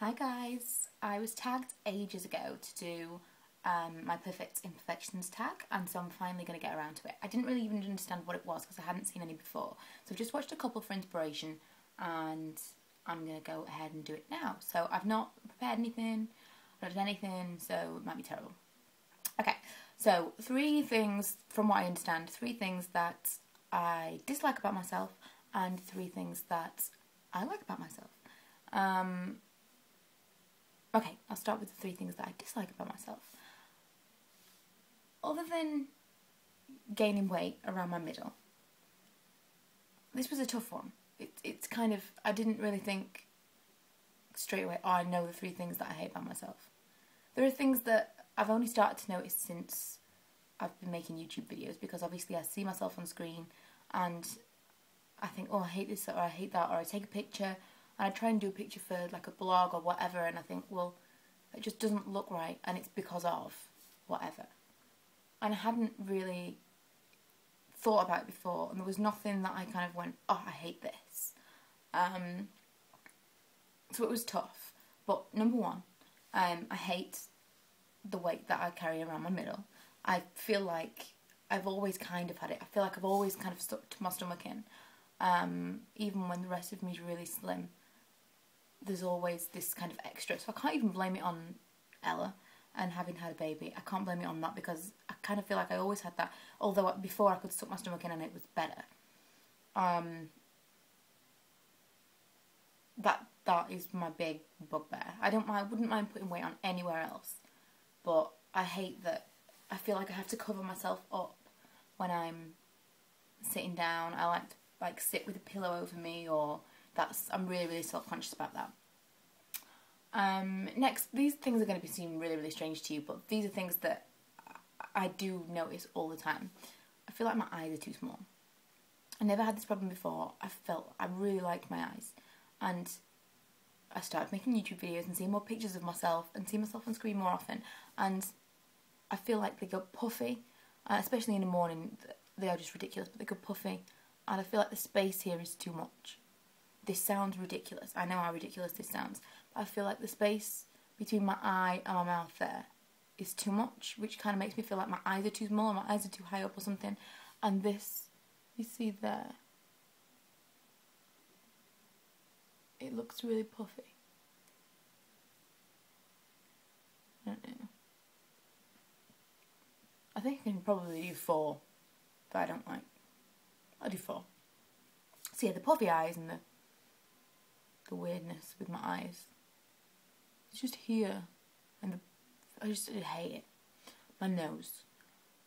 Hi guys, I was tagged ages ago to do um, my Perfect Imperfections tag and so I'm finally going to get around to it. I didn't really even understand what it was because I hadn't seen any before. So I've just watched a couple for inspiration and I'm going to go ahead and do it now. So I've not prepared anything, I've not done anything, so it might be terrible. Okay, so three things, from what I understand, three things that I dislike about myself and three things that I like about myself. Um, okay, I'll start with the three things that I dislike about myself. Other than gaining weight around my middle, this was a tough one. It, it's kind of, I didn't really think straight away, oh, I know the three things that I hate about myself. There are things that I've only started to notice since I've been making YouTube videos because obviously I see myself on screen and I think, oh, I hate this or I hate that, or I take a picture and I try and do a picture for like a blog or whatever, and I think, well, it just doesn't look right, and it's because of whatever. And I hadn't really thought about it before, and there was nothing that I kind of went, oh, I hate this. Um, so it was tough. But number one, um, I hate the weight that I carry around my middle. I feel like I've always kind of had it. I feel like I've always kind of stuck to my stomach in um, even when the rest of me is really slim, there's always this kind of extra. So I can't even blame it on Ella and having had a baby. I can't blame it on that because I kind of feel like I always had that. Although before I could suck my stomach in and it was better. Um, that that is my big bugbear. I don't mind. I wouldn't mind putting weight on anywhere else, but I hate that. I feel like I have to cover myself up when I'm sitting down. I like to like sit with a pillow over me or that's I'm really really self-conscious about that. Um, next, these things are going to be seem really really strange to you, but these are things that I do notice all the time. I feel like my eyes are too small. I never had this problem before. I felt I really liked my eyes, and I started making YouTube videos and seeing more pictures of myself and seeing myself on screen more often, and I feel like they go puffy, uh, especially in the morning. They are just ridiculous, but they go puffy and I feel like the space here is too much. This sounds ridiculous. I know how ridiculous this sounds, but I feel like the space between my eye and my mouth there is too much, which kind of makes me feel like my eyes are too small, or my eyes are too high up or something. And this, you see there, it looks really puffy. I don't know. I think I can probably do four, but I don't like I'll do four. So yeah, the puffy eyes and the the weirdness with my eyes. It's just here, and the, I just I hate it. My nose.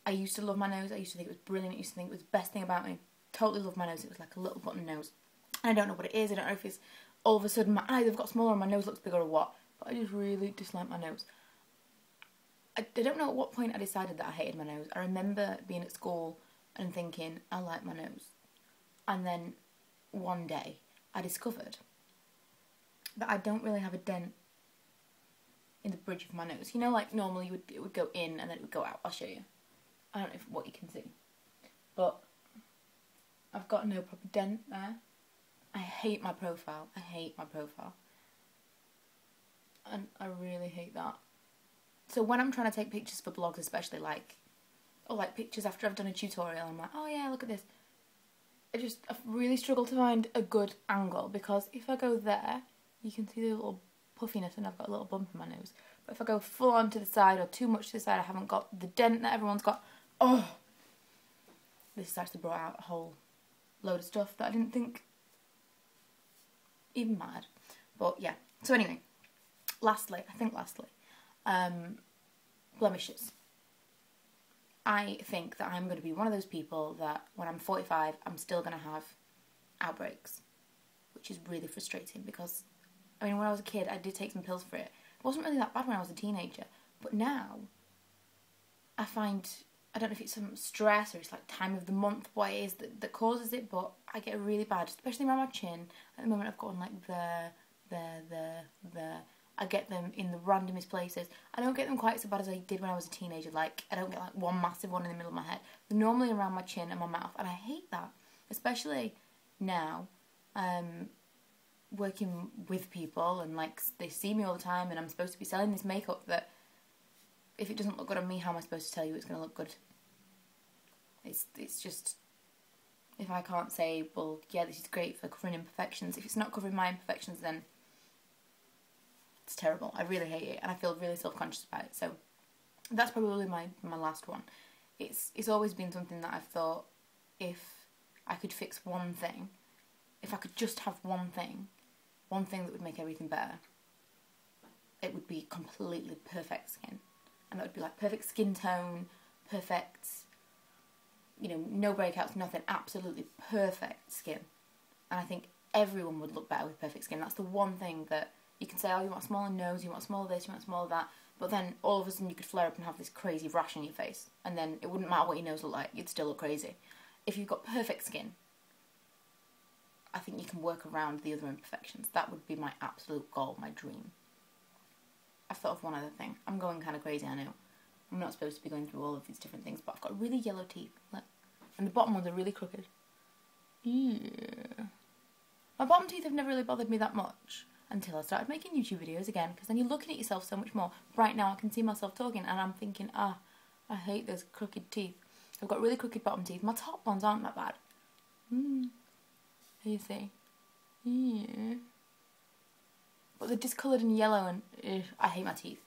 I used to love my nose. I used to think it was brilliant. I used to think it was the best thing about me. Totally love my nose. It was like a little button nose. I don't know what it is. I don't know if it's all of a sudden my eyes have got smaller and my nose looks bigger or what. But I just really dislike my nose. I, I don't know at what point I decided that I hated my nose. I remember being at school and thinking, I like my nose. And then one day I discovered that I don't really have a dent in the bridge of my nose. You know, like normally would, it would go in and then it would go out. I'll show you. I don't know if, what you can see. But I've got no proper dent there. I hate my profile. I hate my profile. And I really hate that. So when I'm trying to take pictures for blogs, especially like or like pictures after I've done a tutorial. I'm like, oh yeah, look at this. I just I really struggle to find a good angle because if I go there, you can see the little puffiness and I've got a little bump in my nose. But if I go full on to the side or too much to the side, I haven't got the dent that everyone's got. Oh, this has actually brought out a whole load of stuff that I didn't think even mattered. But yeah. So anyway, lastly, I think lastly, um, blemishes. I think that I'm going to be one of those people that when I'm 45, I'm still going to have outbreaks, which is really frustrating because, I mean, when I was a kid, I did take some pills for it. It wasn't really that bad when I was a teenager, but now I find, I don't know if it's some stress or it's like time of the month, what it is that, that causes it, but I get really bad, especially around my chin. At the moment, I've got like the, the, the, the, I get them in the randomest places. I don't get them quite so bad as I did when I was a teenager. Like, I don't get like one massive one in the middle of my head. They're normally around my chin and my mouth, and I hate that. Especially now, um, working with people and like they see me all the time and I'm supposed to be selling this makeup that if it doesn't look good on me, how am I supposed to tell you it's going to look good? It's it's just if I can't say, well, yeah, this is great for covering imperfections. If it's not covering my imperfections, then it's terrible. I really hate it, and I feel really self conscious about it. So that's probably my my last one. It's it's always been something that I've thought if I could fix one thing, if I could just have one thing, one thing that would make everything better, it would be completely perfect skin. And that would be like perfect skin tone, perfect, you know, no breakouts, nothing, absolutely perfect skin. And I think everyone would look better with perfect skin. That's the one thing that you can say, oh, you want a smaller nose, you want smaller this, you want smaller that. But then all of a sudden you could flare up and have this crazy rash on your face. And then it wouldn't matter what your nose looked like, you'd still look crazy. If you've got perfect skin, I think you can work around the other imperfections. That would be my absolute goal, my dream. I've thought of one other thing. I'm going kind of crazy, I know. I'm not supposed to be going through all of these different things, but I've got really yellow teeth. Look. And the bottom ones are really crooked. Yeah. My bottom teeth have never really bothered me that much until I started making YouTube videos again, because then you're looking at yourself so much more. Right now I can see myself talking and I'm thinking, ah, I hate those crooked teeth. I've got really crooked bottom teeth. My top ones aren't that bad. You see? Yeah. But they're discoloured and yellow and I hate my teeth.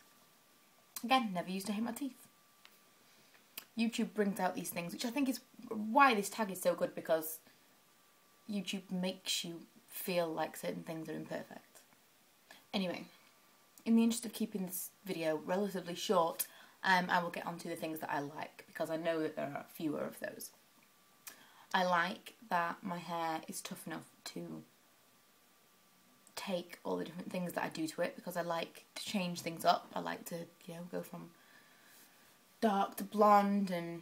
Again, never used to hate my teeth. YouTube brings out these things, which I think is why this tag is so good because YouTube makes you feel like certain things are imperfect. Anyway, in the interest of keeping this video relatively short, um, I will get on to the things that I like because I know that there are fewer of those. I like that my hair is tough enough to take all the different things that I do to it because I like to change things up. I like to, you know, go from dark to blonde and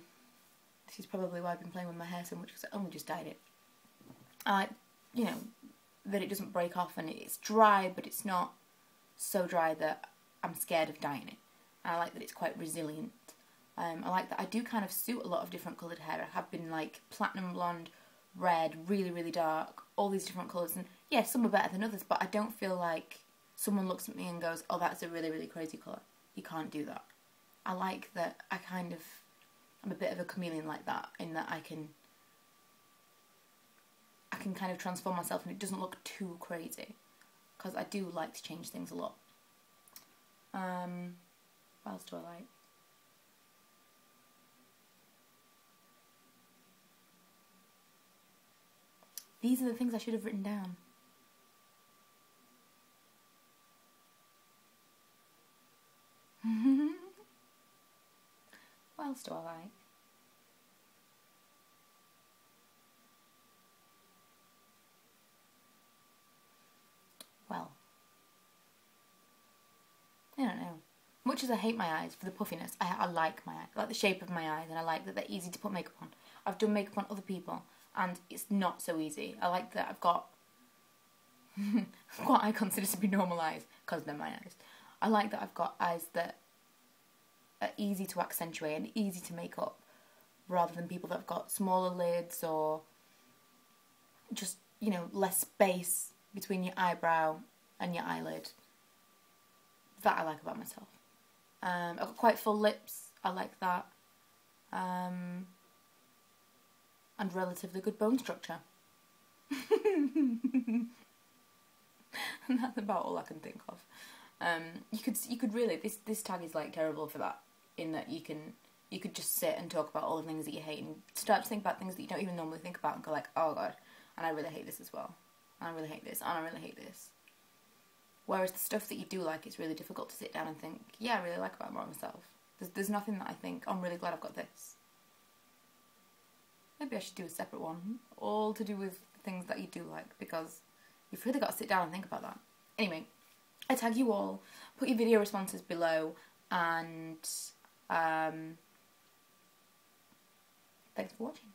this is probably why I've been playing with my hair so much because I only just dyed it. I you know, that it doesn't break off and it's dry but it's not so dry that I'm scared of dyeing it. I like that it's quite resilient. Um, I like that I do kind of suit a lot of different coloured hair. I have been like platinum blonde, red, really, really dark, all these different colours. And yeah, some are better than others, but I don't feel like someone looks at me and goes, oh, that's a really, really crazy colour. You can't do that. I like that I kind of, I'm a bit of a chameleon like that, in that I can, I can kind of transform myself and it doesn't look too crazy because I do like to change things a lot. Um, what else do I like? These are the things I should have written down. what else do I like? well. I don't know. Much as I hate my eyes for the puffiness, I, I like my eyes. I like the shape of my eyes and I like that they're easy to put makeup on. I've done makeup on other people and it's not so easy. I like that I've got what I consider to be normal eyes because they're my eyes. I like that I've got eyes that are easy to accentuate and easy to make up rather than people that have got smaller lids or just, you know, less space between your eyebrow and your eyelid. That I like about myself. Um, I've got quite full lips. I like that. Um, and relatively good bone structure. and that's about all I can think of. Um, you could you could really this this tag is like terrible for that in that you can you could just sit and talk about all the things that you hate and start to think about things that you don't even normally think about and go like oh god and I really hate this as well. I really hate this, and I really hate this. Whereas the stuff that you do like, it's really difficult to sit down and think, yeah, I really like about more myself. There's, there's nothing that I think, I'm really glad I've got this. Maybe I should do a separate one, all to do with things that you do like, because you've really got to sit down and think about that. Anyway, I tag you all, put your video responses below, and um, thanks for watching.